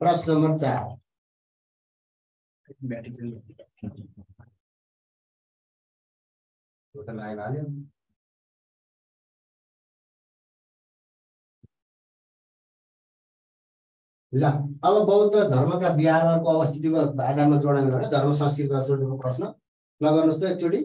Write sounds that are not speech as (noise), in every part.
प्रश्न नम्बर चार ल अब बौद्ध धर्मका विहारहरूको अवस्थितिको आधारमा जोडाउने धर्म जोड्नुको प्रश्न ल त एकचोटि।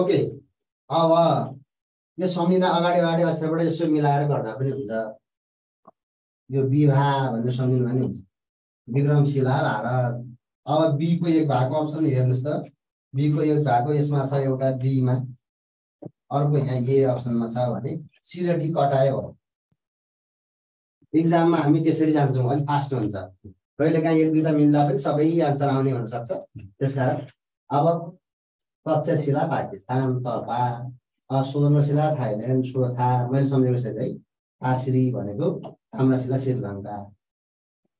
ओके अब यो सम्झिँदा अगाडि अगाडि अक्षरबाट यसो मिलाएर गर्दा पनि हुन्छ। यो विवाह भनेर सम्झिनु भने हुन्छ। विक्रमशिला भारत। अब बीको एक भएको अप्सन हेर्नुहोस् त। बीको एक भएको यसमा छ एउटा डीमा। अर्को यहाँ ए अप्सनमा छ भने सी र डी कटायो हो। इक्जाममा हामी त्यसरी जान्छौँ अलिक फास्ट हुन्छ। कहिलेकाहीँ एक दुईवटा मिल्दा पनि सबै आन्सर आउने हुनसक्छ। त्यसकारण अब तक्षशिला पाकिस्तान तपा स्वर्णशिला थाइल्यान्ड सोथा मैले सम्झेको छु है। आश्री भनेको ताम्राशिला श्रीलङ्का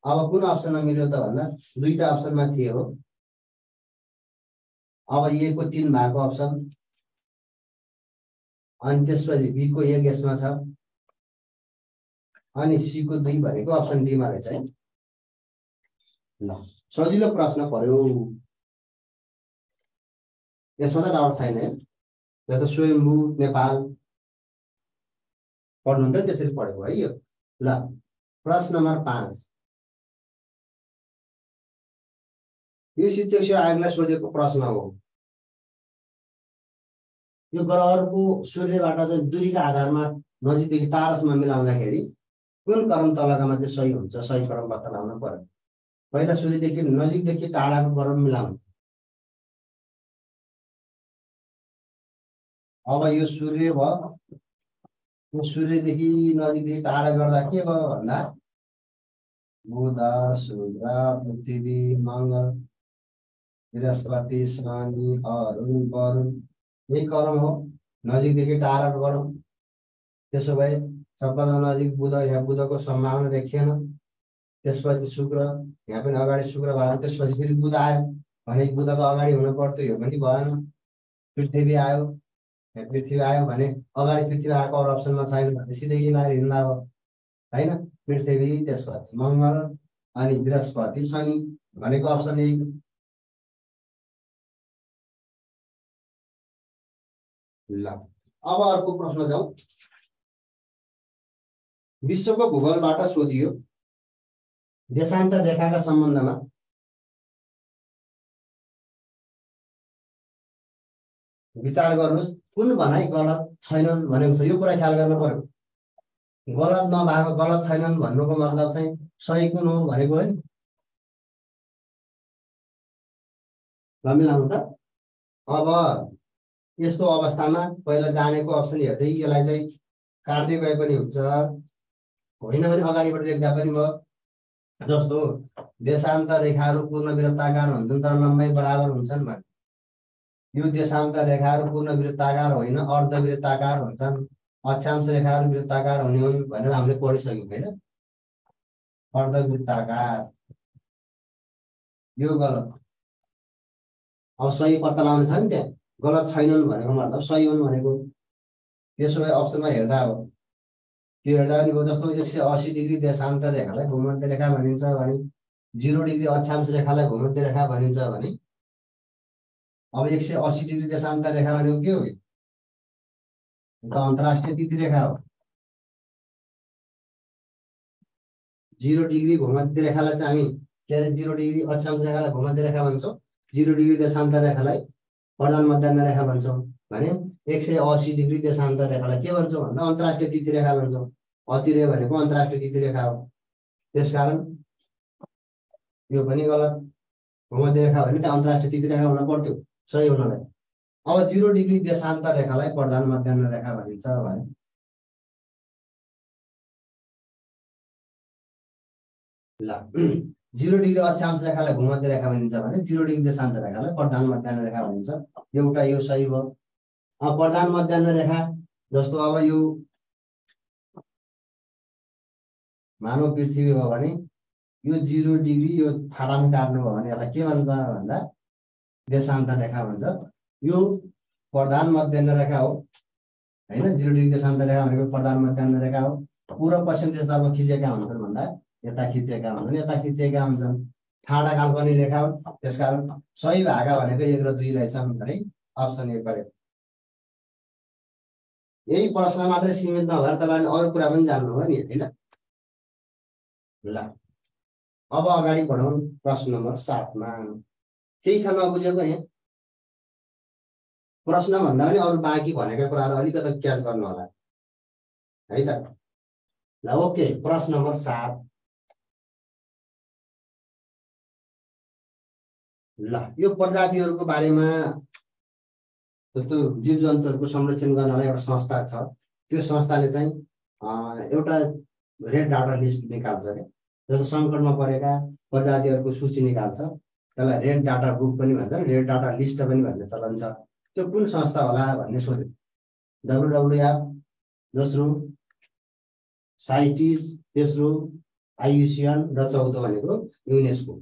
अब कुन अप्सनमा मिल्यो त भन्दा दुईवटा अप्सनमा थिए हो। अब ए को तिन भएको अप्सन। अनि त्यसपछि बीको एक यसमा छ। अनि सीको दुई भनेको अप्सन डीमा रहेछ है। ल सजिलो प्रश्न पर्यो। यसमा त डाउट छैन है। जस्तो स्वयम्भू नेपाल पढ्नुहुन्छ त्यसरी पढेको है यो। ल प्रश्न नम्बर पाँच। यो शिक्षक सेवा आयोगलाई सोधेको प्रश्न हो। यो ग्रहहरूको सूर्यबाट चाहिँ दूरीका आधारमा नजिकदेखि टाढासम्म मिलाउँदाखेरि कुन क्रम तलकामा चाहिँ सही हुन्छ सही क्रम पत्ता लगाउनु पर्यो पहिला सूर्यदेखि नजिकदेखि टाढाको क्रम मिलाउनु। अब यो सूर्य भयो। यो सूर्यदेखि नजिकदेखि टाढा गर्दा के भयो भन्दा? बुध शुक्र पृथ्वी मङ्गल बृहस्पति शनि अरुण वरुण यही क्रम हो। नजिकदेखि टाढाको गरौँ। त्यसो भए सबभन्दा नजिक बुध यहाँ बुधको सम्भावना देखिएन। त्यसपछि शुक्र यहाँ पनि अगाडि शुक्र भयो त्यसपछि फेरि बुध आयो। भने बुधको अगाडि हुनु पर्थ्यो यो पनि भएन। पृथ्वी आयो। पृथ्वी आयो भने अगाडि पृथ्वी आएको अरू अप्सनमा छैन भने सिधै यिनीहरू हिँड्दा अब होइन? पृथ्वी त्यसपछि मङ्गल अनि बृहस्पति शनि भनेको अप्सन यही ल अब अर्को प्रश्न जाउँ। विश्वको भूगोलबाट सोधियो। देशान्तर रेखाका सम्बन्धमा। विचार गर्नुहोस्। कुन भनाइ गलत छैनन् भनेको छ? यो कुरा ख्याल गर्नु पर्यो। गलत नभएको गलत छैनन् भन्नुको मतलब चाहिँ सही कुन हो भनेको है मिलाउनु त। अब यस्तो अवस्थामा पहिला जानेको अप्सन हेर्दै यसलाई चाहिँ काट्दै गए पनि हुन्छ। होइन भने अगाडिबाट लेख्दा पनि भयो। जस्तो देशान्त रेखाहरू पूर्ण वृत्ताकार हुन्छन् तर लम्बाइ बराबर हुन्छन् भने। यो देशान्त रेखाहरू पूर्ण वृत्ताकार होइन अर्धवृत्ताकार हुन्छन् अक्षांश रेखाहरू वृत्ताकार हुने हुन् भनेर हामीले पढिसक्यौँ होइन? अर्धवृत्ताकार यो गलत। अब सही पत्ता लगाउने छ नि त्यहाँ। गलत छैनन् भनेको मतलब सही हुन् भनेको। त्यसो भए अप्सनमा हेर्दा अब त्यो हेर्दा पनि भयो जस्तो एक सय असी डिग्री देशान्त रेखालाई भूमध्य रेखा भनिन्छ भने जिरो डिग्री अक्षांश रेखालाई भूमध्य रेखा भनिन्छ भने अब एक सय असी डिग्री देशान्त रेखा भनेको के हो? त अन्तर्राष्ट्रिय तिथि रेखा हो। जिरो डिग्री भूमध्य रेखालाई चाहिँ हामी के अरे? जिरो डिग्री अक्षांश रेखालाई भूमध्य रेखा भन्छौँ। जिरो डिग्री देशान्त रेखालाई प्रधान मध्यान्ह रेखा भन्छौँ। भने एक सय असी डिग्री देशान्त रेखालाई के भन्छौँ? भन्दा अन्तर्राष्ट्रिय तिथि रेखा भन्छौँ। अतिरे भनेको अन्तर्राष्ट्रिय तिथि रेखा हो। त्यसकारण यो पनि गलत। भूमध्य रेखा भने त्यहाँ अन्तर्राष्ट्रिय तिथि रेखा हुन पर्थ्यो। सही हुनलाई अब जिरो डिग्री देशान्त रेखालाई प्रधान मध्यान्ह रेखा भनिन्छ भने। ल जिरो डिग्री अक्षांश रेखालाई भूमध्य रेखा भनिन्छ भने जिरो डिग्री देशान्त रेखालाई प्रधान मध्यान्ह रेखा भनिन्छ। एउटा यो सही भयो। अब प्रधान मध्यान्ह रेखा जस्तो अब यो मानव पृथ्वी हो भने यो जिरो डिग्री यो ठाडामा काट्नु भयो भने यसलाई के भन्छ भन्दा देशान्त रेखा भन्छ। यो प्रधान मध्याह्न रेखा हो। होइन? जिरो डिग्री देशान्त रेखा भनेको प्रधान मध्याह्न रेखा हो। पूर्व पश्चिम दिशातर्फ खिचेका हुन्छन् भन्दा यता खिचेका हुन्छन् यता खिचेका हुन्छन्। ठाडा काल्पनिक रेखा हो। त्यस कारण सही भागा भनेको एक र दुई रहेछन् भने अप्सन ए गरे। यही प्रश्न मात्रै सीमित नभएर तपाईँले अरू कुरा पनि जान्नुभयो नि होइन? ल। अब अगाडि बढौँ प्रश्न नम्बर सातमा। केही छ नबुझेको यहाँ प्रश्न भन्दा पनि अरू बाँकी भनेका कुराहरू अलिकति क्याच गर्नु होला। है त? ल ओके प्रश्न नम्बर सात। ल यो प्रजातिहरूको बारेमा जस्तो जीव जन्तुहरूको संरक्षण गर्नलाई एउटा संस्था छ। त्यो संस्थाले चाहिँ एउटा रेड डाटा लिस्ट निकाल्छ क्या जस्तो सङ्कटमा परेका प्रजातिहरूको सूची निकाल्छ। त्यसलाई रेड डाटा बुक पनि भन्छ रेड डाटा लिस्ट पनि भन्ने चलन छ। त्यो कुन संस्था होला भन्ने सोध्यो। डब्लुडब्लुएफ दोस्रो साइटिज तेस्रो आइयुसिएन र चौथो भनेको युनेस्को।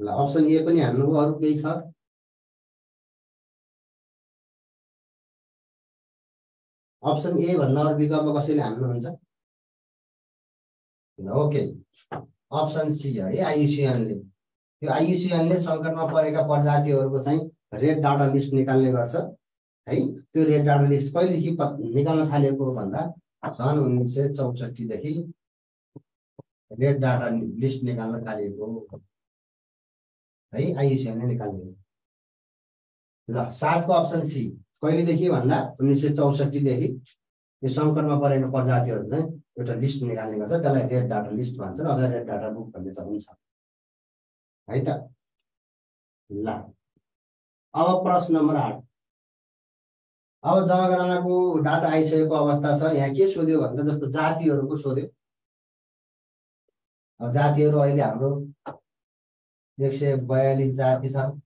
ल अप्सन ए पनि हाल्नुभयो अरू केही छ? अप्सन ए भन्दा अरू विकल्प कसैले हाल्नुहुन्छ? ओके। अप्सन सी है। आइयुसिएनले। यो आइयुसिएनले सङ्कटमा परेका प्रजातिहरूको चाहिँ रेड डाटा लिस्ट निकाल्ने गर्छ। है त्यो रेड डाटा लिस्ट कहिलेदेखि निकाल्न थालेको भन्दा सन् उन्नाइस सय चौसठीदेखि रेड डाटा लिस्ट निकाल्न थालिएको है। आइयुसिएनले निकाल्ने ल सातको अप्सन सी। कहिलेदेखि भन्दा उन्नाइस सय चौसठीदेखि यो सङ्कटमा परेको प्रजातिहरू चाहिँ एउटा लिस्ट निकाल्ने गर्छ त्यसलाई रेड डाटा लिस्ट भन्छ अथवा रेड डाटा बुक भन्ने चलन छ है त? ल। अब प्रश्न नम्बर आठ। अब जनगणनाको डाटा आइसकेको अवस्था छ यहाँ के सोध्यो भन्दा जस्तो जातिहरूको सोध्यो। अब जातिहरू अहिले हाम्रो एक सय बयालिस जाति छन्।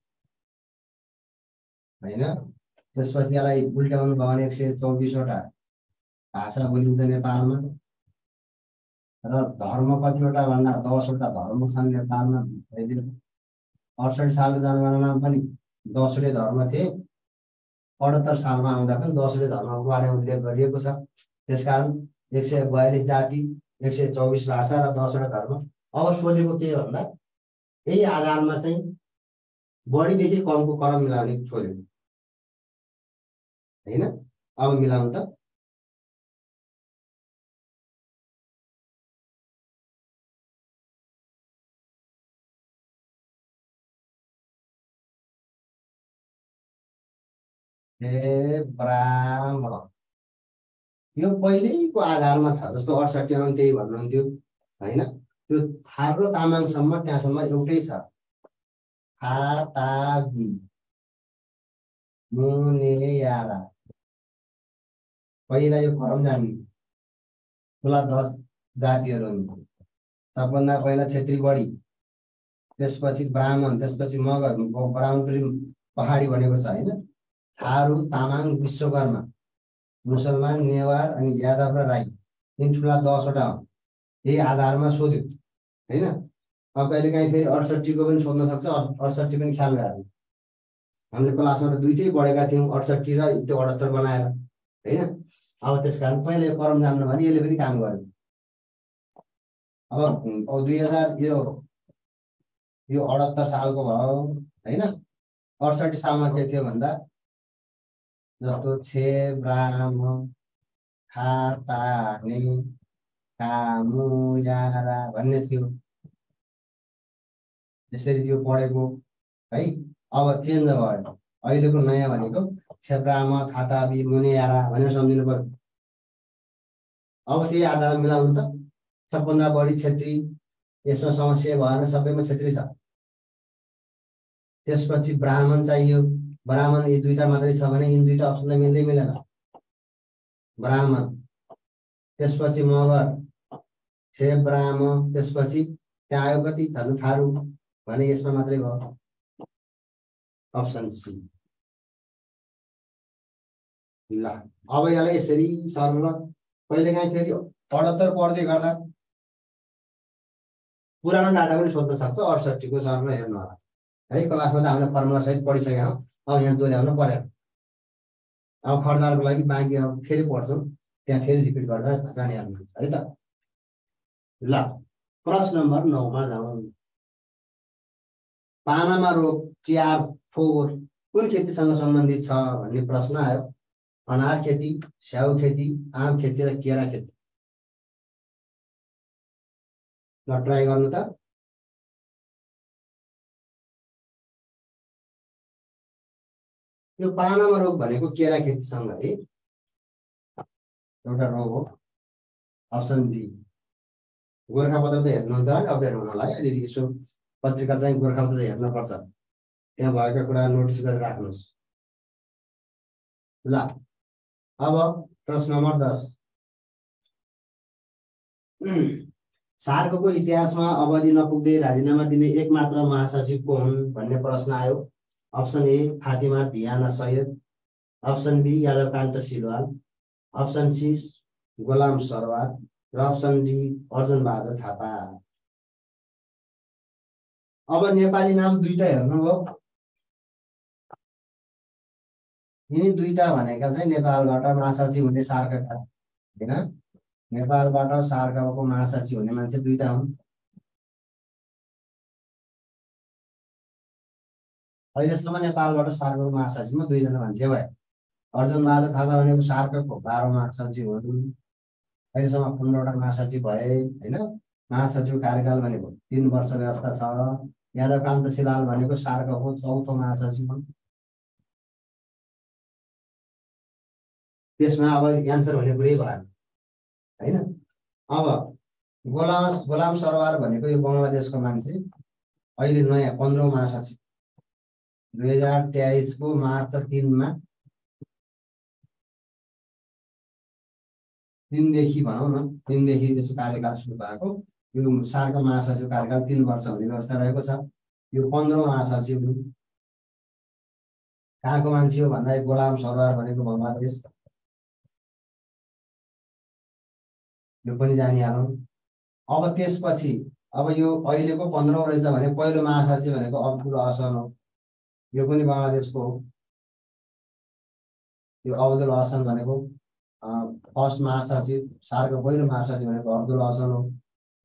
होइन? त्यसपछि यसलाई उल्ट्याउनु भयो भने एक सय चौबिसवटा भाषा बोलिन्छ नेपालमा। र धर्म कतिवटा भन्दा दसवटा धर्म छन् नेपालमा अडसठी सालको जनगणना पनि दसवटै धर्म थिए। अठहत्तर सालमा आउँदा पनि दसवटै धर्मको बारेमा उल्लेख गरिएको छ। त्यसकारण एक सय बयालिस जाति एक सय चौबिस भाषा र दसवटा धर्म। अब सोधेको के भन्दा यही आधारमा चाहिँ बढीदेखि कमको क्रम मिलाउने सोध्यो। होइन? अब मिलाउनु त यो पहिल्यैको आधारमा छ जस्तो अडसठीमा पनि त्यही भन्नुहुन्थ्यो होइन त्यो थार र तामाङसम्म त्यहाँसम्म एउटै छ पहिला यो खरम जाने ठुला दस जातिहरू हुन् सबभन्दा पहिला छेत्री बढी त्यसपछि ब्राह्मण त्यसपछि मगर ब्राह्मण पहाडी भनेको छ होइन थारू तामाङ विश्वकर्मा मुसलमान नेवार अनि यादव र राई। यिन ठुला दसवटा हो। यही आधारमा सोध्यो होइन? अब कहिले काहीँ फेरि अडसट्ठीको पनि सोध्न सक्छ अडसट्ठी पनि ख्याल गऱ्यो हामीले क्लासमा त दुइटै पढेका थियौँ अडसट्ठी र त्यो अठहत्तर बनाएर होइन? अब त्यस कारण पहिला यो करम जान्नु भने यसले पनि काम गर्यो। अब दुई हजार यो यो अठहत्तर सालको भयो होइन? अडसठी सालमा के थियो भन्दा जस्तो छे ब्राह्म कामुयारा भन्ने थियो। त्यसरी त्यो पढेको है? अब चेन्ज भयो। अहिलेको नयाँ भनेको छेब्रामा थाताबी मुनियारा भनेर सम्झिनु पर्यो। अब त्यही आधारमा मिलाउनु त। सबभन्दा बढी छेत्री यसमा समस्या भएन सबैमा छेत्री छ। त्यसपछि ब्राह्मण चाहियो। ब्राह्मण यी दुईवटा मात्रै छ भने यी दुईवटा अप्सनलाई मिल्दै मिलेन। ब्राह्मण त्यसपछि मगर छे ब्राह्मण त्यसपछि त्यहाँ आयो कति धनु थारू भने यसमा मात्रै भयो। Option C. ल अब यसलाई यसरी सरल कहिलेकाहीँ फेरि अठहत्तर पढ्दै गर्दा पुरानो डाटा पनि सोध्न सक्छ अडसट्ठीको सर्न हेर्नु होला। है क्लासमा त हामीले फर्मुला सहित पढिसकेका हौँ। अब यहाँ दोहोऱ्याउनु परेन अब खड्दाको लागि बाँकी अब फेरि पढ्छौँ। त्यहाँ फेरि रिपिट गर्दा जानिहाल्नु है त? ल प्रश्न नम्बर नौमा जाउँ। पानामा रोग चियार फोहोर कुन खेतीसँग सम्बन्धित छ भन्ने प्रश्न आयो। अनार खेती स्याउ खेती आम खेती र केरा खेती। ल ट्राई गर्नु त। यो पानामा रोग भनेको केरा खेतीसँग है? एउटा रोग हो। Option D. गोर्खापत्र त हेर्नुहुन्छ अपडेट हुनलाई अलिअलि यसो पत्रिका चाहिँ गोर्खापत्र हेर्नुपर्छ त्यहाँ भएका कुरा नोटिस गरेर राख्नुहोस्। ल अब प्रश्न नम्बर दस। सार्कको इतिहासमा अवधि नपुग्दै राजीनामा दिने एकमात्र महासचिव को हुन् भन्ने प्रश्न आयो। Option A Fatima Dhiyana Syed option B Yadavkant Silwal option C Golam Sarwar र अप्सन डी अर्जुन बहादुर थापा अब नेपाली नाम दुईटा हेर्नुभयो यिनी दुईटा भनेका चाहिँ नेपालबाट महासचिव हुने सार्कका होइन? नेपालबाट सार्कको महासचिव हुने मान्छे दुईटा हुन्। अहिलेसम्म नेपालबाट सार्कको महासचिवमा दुईजना मान्छे भए। अर्जुन बहादुर थापा भनेको सार्कको बाह्र महासचिव हुन्। अहिलेसम्म पन्ध्रवटा महासचिव भए होइन? महासचिव कार्यकाल भनेको तिन वर्ष व्यवस्था छ। यादवकान्त सिलाल भनेको सार्कको चौथो महासचिव हुन्। त्यसमा अब एन्सर भन्ने कुरै भएन होइन? अब गोलाम गोलाम सरवार भनेको यो बङ्गलादेशको मान्छे। अहिले नयाँ पन्ध्रौँ महासचिव। दुई हजार तेइसको मार्च तिनमा तिनदेखि भनौँ न तिनदेखि त्यसको कार्यकाल सुरु भएको। यो सार्क महासचिव कार्यकाल तिन वर्ष हुने व्यवस्था रहेको छ। यो पन्ध्रौँ महासचिव हुन्। कहाँको मान्छे हो भन्दा गोलाम सरवार भनेको बङ्गलादेश। यो पनि जानिहालौँ। अब त्यसपछि अब यो अहिलेको पन्ध्रौँ रहेछ भने पहिलो महासचिव भनेको अब्दुल हसन हो। यो पनि बङ्गलादेशको हो यो अब्दुल हसन भनेको फर्स्ट महासचिव सार्को पहिलो महासचिव भनेको अब्दुल हसन हो।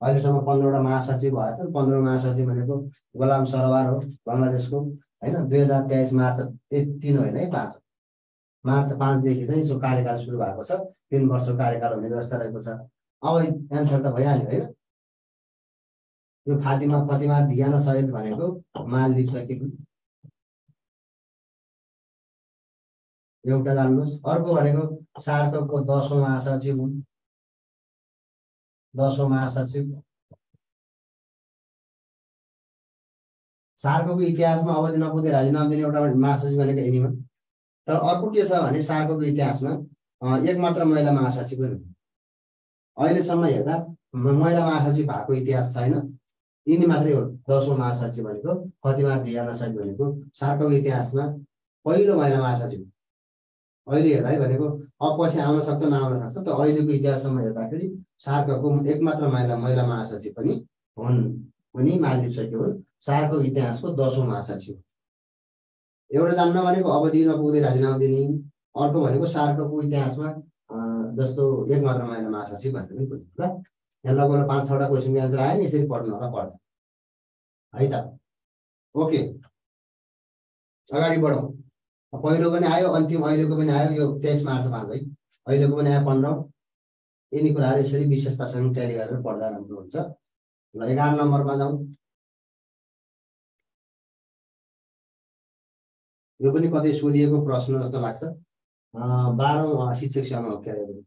अहिलेसम्म पन्ध्रवटा महासचिव भएको छ पन्ध्र महासचिव भनेको गोलाम सरवार हो बङ्गलादेशको होइन? दुई हजार तेइस मार्च तिन होइन है पाँच। मार्च पाँचदेखि चाहिँ यसो कार्यकाल सुरु भएको छ। तिन वर्षको कार्यकाल हुने व्यवस्था रहेको छ। अब एन्सर त भइहाल्यो होइन? यो फातिमा फतिमा धियाना सहित भनेको मालदिप सकिनु एउटा जान्नुहोस्। अर्को भनेको सार्कको दसौँ महासचिव हुन्। दसौँ महासचिव सार्कको इतिहासमा अवधि नपुग्दै राजीनामा दिने एउटा महासचिव भनेको यिनीमा तर अर्को के छ भने सार्कको इतिहासमा एक मात्र महिला महासचिव पनि अहिलेसम्म हेर्दा महिला महासचिव भएको इतिहास छैन। यिनी मात्रै हो दसौँ महासचिव भनेको फतिमा धियाना सहित भनेको सार्कको इतिहासमा पहिलो महिला महासचिव अहिले हेर्दा भनेको पछि आउन सक्छ नआउन सक्छ। तर अहिलेको इतिहाससम्म हेर्दाखेरि सार्कको एकमात्र महिला महिला महासचिव पनि हुन् उनी मालदिप सकियो सार्कको इतिहासको दसौँ महासचिव। एउटा जान्न भनेको अवधि नपुग्दै राजीनामा दिने। अर्को भनेको सार्कको इतिहासमा जस्तो एक मात्र महिला महासचिव भनेर पनि बुझ्नु ल यहाँ लगभग पाँच छवटा क्वेसनको एन्सर आयो नि यसरी पढ्नु होला पढ्दा। है त। ओके। अगाडि बढौँ। पहिलो पनि आयो अन्तिम अहिलेको पनि आयो यो तेइस मार्च पाँच है। अहिलेको पनि आयो पन्ध्र। यिनी कुराहरू यसरी विशेषतासँग ट्याली गरेर पढ्दा राम्रो हुन्छ। ल एघार नम्बरमा जाउँ। यो पनि कतै सोधिएको प्रश्न जस्तो लाग्छ। बाह्रौँ शिक्षक सेवामा के अरे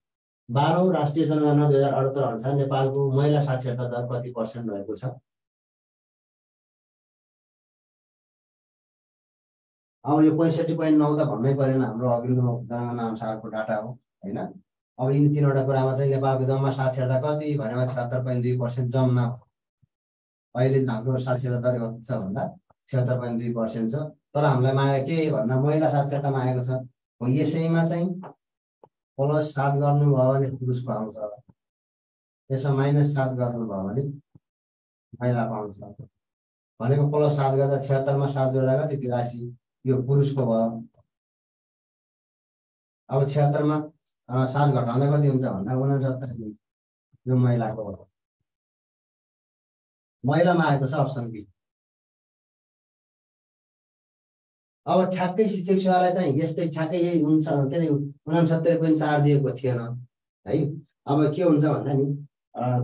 बाह्रौँ राष्ट्रिय जनगणना दुई हजार अठहत्तर अनुसार नेपालको महिला साक्षरता दर कति पर्सेन्ट रहेको छ? अब यो पैँसठी पोइन्ट नौ त भन्नै परेन हाम्रो अघिल्लो जनगणना अनुसारको डाटा हो होइन? अब यिनी तिनवटा कुरामा चाहिँ नेपालको जम्मा साक्षरता कति भनेमा छत्तर पोइन्ट दुई पर्सेन्ट जम्मा अहिले हाम्रो साक्षरता दर कति छ भन्दा छत्तर पोइन्ट दुई पर्सेन्ट छ। तर हामीलाई माया के भन्दा महिला साक्षरतामा आएको छ। यसैमा चाहिँ प्लस सात गर्नुभयो भने पुरुषको आउँछ। त्यसमा माइनस सात गर्नुभयो भने महिलाको आउँछ। भनेको प्लस सात गर्दा छिहत्तरमा सात जोड्दा कति? तिरासी। यो पुरुषको भयो अब छिहत्तरमा सात घटाउँदा कति हुन्छ भन्दा उनसत्तरी यो महिलाको भयो महिलामा आएको छ अप्सन बी। अब ठ्याक्कै शिक्षक सेवालाई चाहिँ यस्तै ठ्याक्कै यही हुन्छ के अरे उनासत्तरी पोइन्ट चार दिएको थिएन है? अब के हुन्छ भन्दा नि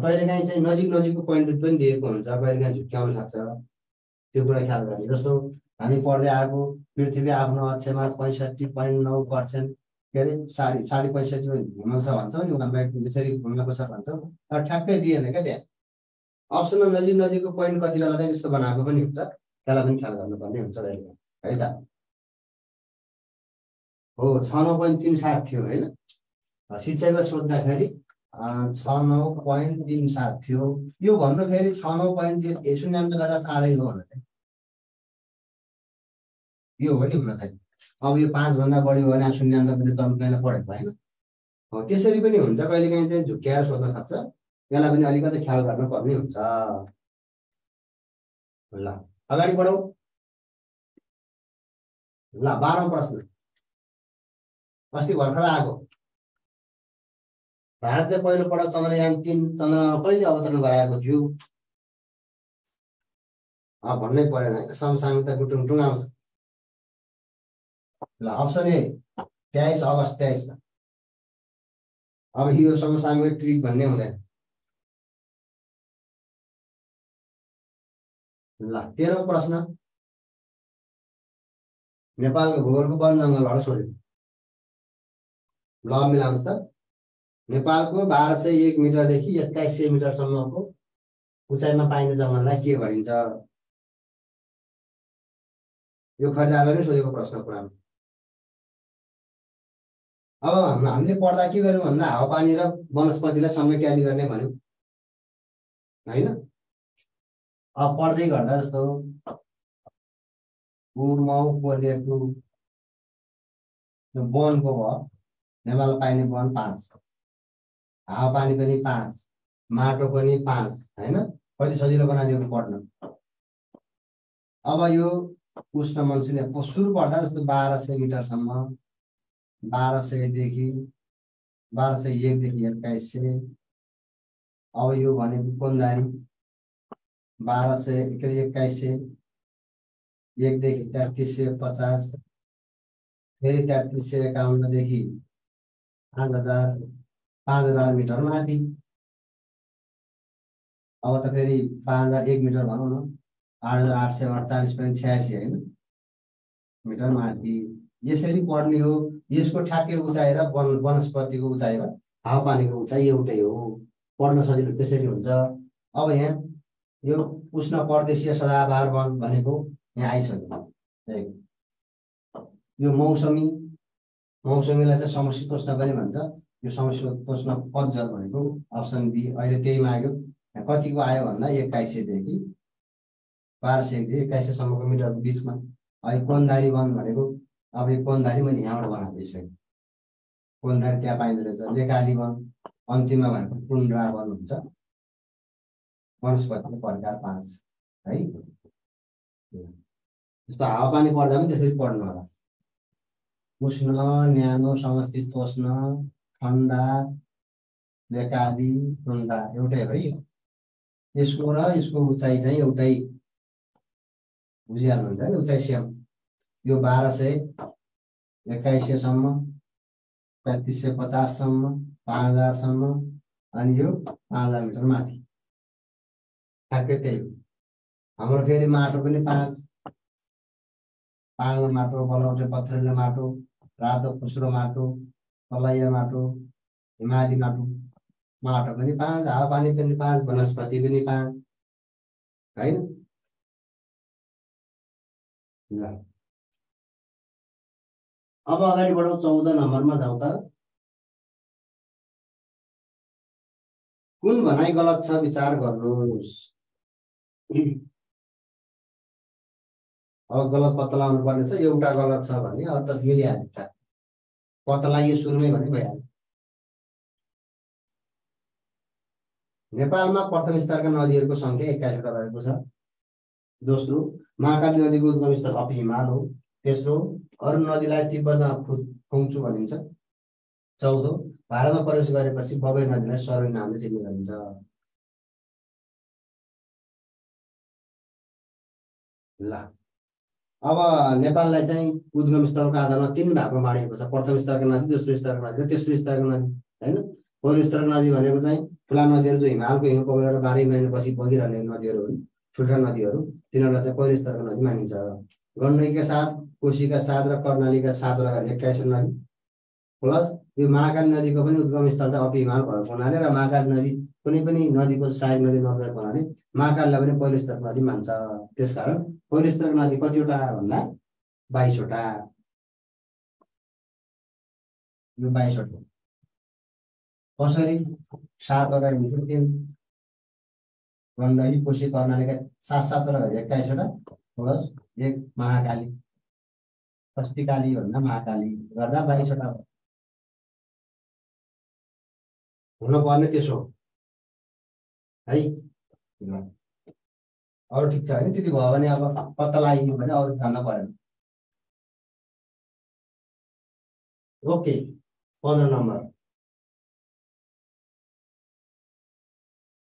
कहिलेकाहीँ चाहिँ नजिक नजिकको पोइन्ट पनि दिएको हुन्छ कहिलेकाहीँ झुक्क्याउन सक्छ त्यो कुरा ख्याल गर्ने जस्तो हामी पढ्दै आएको पृथ्वी आफ्नो अक्षमा पैँसठी पोइन्ट नौ पर्सेन्ट के अरे साढे साढे पैँसठी घुम्नु छ भन्छौँ नि बाई यसरी घुम्नको छ भन्छौँ तर ठ्याक्कै दिएन क्या त्यहाँ। अप्सनमा नजिक नजिकको पोइन्ट कति बेला चाहिँ त्यस्तो बनाएको पनि हुन्छ। त्यसलाई पनि ख्याल गर्नुपर्ने हुन्छ है त? हो छ नौ पोइन्ट तिन सात थियो होइन? शिक्षकलाई सोद्धाखेरि छ नौ पोइन्ट तिन सात थियो। यो भन्नुखेरि छ नौ पोइन्ट शून्यान्त गर्दा चाँडै हो भने चाहिँ यो हो नि हुन चाहिँ अब यो पाँचभन्दा बढी हो भने शून्यान्त पनि त पहिला पढेको हो त्यसरी पनि हुन्छ कहिलेकाहीँ चाहिँ झुक्क्याएर सोध्न सक्छ। यसलाई पनि अलिकति ख्याल गर्नुपर्ने हुन्छ। ल अगाडि बढौँ ल बाह्रौँ प्रश्न। अस्ति भर्खर आएको। भारतले पहिलोपल्ट चन्द्रयान तिन चन्द्रमा कहिले अवतरण गराएको थियो? भन्नै परेन। है समसामिकता टुङ आउँछ। ल अप्सन ए तेइस अगस्त तेइसमा अब यो समसामयिक ट्रिक भन्ने हुँदैन। ल तेह्रौँ प्रश्न। नेपालको भूगोलको वन जङ्गलबाट सोध्यो। ल मिलाउनुहोस् त। नेपालको बाह्र सय एक मिटरदेखि एक्काइस सय मिटरसम्मको उचाइमा पाइने जङ्गललाई के भनिन्छ? यो खर्जाले नै सोधेको प्रश्न पुरानो। अब हामीले पढ्दा के गर्यौँ भन्दा हावापानी र वनस्पतिलाई सँगै ट्याली गर्ने भन्यौँ। होइन? अब पढ्दै गर्दा जस्तो पोलेटु वनको भयो। नेपालमा पाइने वन पाँच हावापानी पनि पाँच माटो पनि पाँच होइन? कति सजिलो बनाइदिएको पढ्न। अब यो उष्ण मनसुन सुरु पढ्दा जस्तो बाह्र सय मिटरसम्म बाह्र सयदेखि बाह्र सय एकदेखि एक्काइस सय। अब यो भनेको कोन्दारी बाह्र सय के अरे एक्काइस सय। एकदेखि तेत्तिस सय पचास। फेरि तेत्तिस सय एकाउन्नदेखि पाँच हजार पाँच हजार मिटर माथि। अब त फेरि पाँच हजार एक मिटर भनौँ न। आठ हजार आठ सय अडचालिस पोइन्ट छ्यासी होइन मिटर माथि। यसरी पढ्ने हो। यसको ठ्याक्कै उचाइ र वन वनस्पतिको उचाइ र हावापानीको उचाइ एउटै हो। पढ्न सजिलो त्यसरी हुन्छ। अब यहाँ यो उष्ण परदेशीय सदाबहार वन भनेको यहाँ आइसक्यो। यो मौसमी मौसमीलाई चाहिँ समशीतोष्ण पनि भन्छ। यो समशीतोष्ण पतझर भनेको अप्सन बी। अहिले त्यहीमा आयो। कतिको आयो भन्दा एक्काइस सयदेखि बाह्र सयदेखि एक्काइस सयसम्मको मिटरको बिचमा। अहिले कोनधारी वन भनेको अब यो कोनधारी मैले यहाँबाट बनाएको दिइसकेँ कोनधारी त्यहाँ पाइँदो रहेछ। लेकाली वन अन्तिममा भनेको टुन्ड्रा वन हुन्छ। वनस्पतिको प्रकार पाँच है। जस्तो हावापानी पढ्दा पनि त्यसरी पढ्नु होला। उष्ण न्यानो समशीतोष्ण ठन्डा लेकाली टुन्ड्रा एउटै है यसको र यसको उचाइ चाहिँ एउटै बुझिहाल्नुहुन्छ है। उचाइ सेम। यो बाह्र सय एक्काइस सयसम्म पैँतिस सय पचाससम्म पाँच हजारसम्म अनि यो पाँच हजार मिटर माथि। ठ्याक्कै त्यही हो। हाम्रो फेरि माटो पनि पाँच पाँगो माटो बलौटे पत्थरिलो माटो रातो खुस्रो माटो कलैया माटो हिमाली माटो माटो पनि पाँच हावापानी पनि पाँच वनस्पति पनि पाँच होइन? ल। अब अगाडि बढौँ चौध नम्बरमा जाउँ त। कुन भनाइ गलत छ विचार गर्नुहोस्। अब गलत पत्ता लगाउनु पर्नेछ एउटा गलत छ भने अब त मिलिहाल्यो पत्ता लगाइयो सुरुमै भने भइहाल्यो नेपालमा प्रथम स्तरका नदीहरूको सङ्ख्या एक्काइसवटा रहेको छ। दोस्रो महाकाली नदीको उद्गम स्थल अप हिमाल हो। तेस्रो अरू नदीलाई तिब्बतमा फु फुङ्चु भनिन्छ। चौधो भारतमा प्रवेश गरेपछि बबे नदीलाई सरोई नामले चिन्ने गरिन्छ। ल। अब नेपाललाई चाहिँ उद्गम स्थलको आधारमा तिन भागमा बाँडिएको छ। प्रथम स्तरको नदी दोस्रो स्तरको नदी र तेस्रो स्तरको नदी होइन? पहिलो स्तरको नदी भनेको चाहिँ ठुला नदीहरू जो हिमालको हिउँ पक्रेर बाह्रै महिनापछि बगिरहने नदीहरू हुन्। ठुल्ठुला नदीहरू। तिनीहरूलाई चाहिँ पहिलो स्तरको नदी मानिन्छ। गण्डकीका साथ? कोशीका साथ र कर्णालीका साथ रहेर एक्काइस नदी। प्लस यो महाकाली नदीको पनि उद्गम स्थल चाहिँ अपि हिमाल भएको हुनाले र महाकाली नदी कुनै पनि नदीको सहायक नदी नभएको हुनाले महाकालीलाई पनि पहिलो स्तरको नदी मान्छ। त्यसकारण पहिलो स्तरको नदी कतिवटा भन्दा बाइसवटा। यो बाइसवटा कसरी सातवटा इन्टु तिन? गण्डकी कोशी कर्णालीका सात सातवटा एक्काइसवटा। प्लस एक महाकाली। अस्तिकाली भन्दा महाकाली। गर्दा बाइसवटा हुनुपर्ने त्यसो हो। अरू ठिक छ होइन? त्यति भयो भने अब पत्ता लगाइयो भने अरू जान्न परेन। ओके पन्ध्र नम्बर।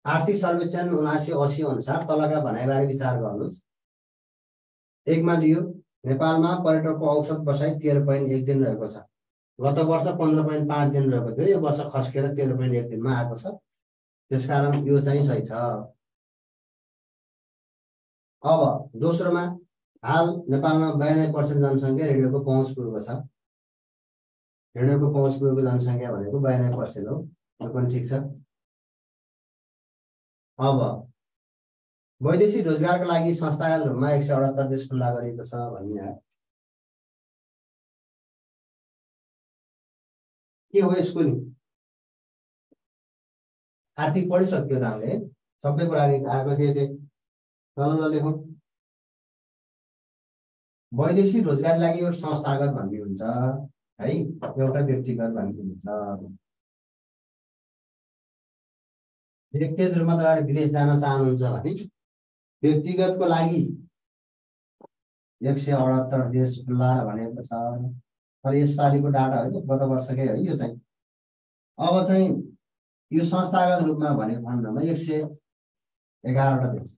आर्थिक सर्वेक्षण उनासी असी अनुसार तलका भनाइबारे विचार गर्नुहोस्। एकमा दियो। नेपालमा पर्यटकको औसत बसाइ तेह्र पोइन्ट एक दिन रहेको छ। गत वर्ष पन्ध्र पोइन्ट पाँच दिन रहेको थियो। यो वर्ष खस्केर तेह्र पोइन्ट एक दिनमा आएको छ। त्यसकारण यो चाहिँ सही छ। अब दोस्रोमा हाल नेपालमा बयानब्बे पर्सेन्ट जनसङ्ख्या रेडियोको पहुँच पुगेको छ। रेडियोको पहुँच पुगेको जनसङ्ख्या भनेको बयानब्बे पर्सेन्ट हो। यो पनि ठिक छ। अब वैदेशिक रोजगारको लागि संस्थागत रूपमा एक सय अठहत्तर देश खुल्ला गरिएको छ भन्ने आयो के हो यसको नि? आर्थिक पढिसक्यो त हामीले? सबै कुरा आएको थिए त्यो। लेखौँ। वैदेशिक रोजगार लागि यो संस्थागत भन्ने हुन्छ है? एउटा व्यक्तिगत भन्ने हुन्छ। व्यक्तिगत रूपमा तपाईँहरू विदेश जान चाहनुहुन्छ भने व्यक्तिगतको लागि एक सय अठहत्तर देश खुल्ला भनेको छ। तर यसपालिको डाटा होइन गत वर्षकै है यो चाहिँ। अब चाहिँ यो संस्थागत रूपमा भनेको खण्डमा एक सय एघारवटा देश।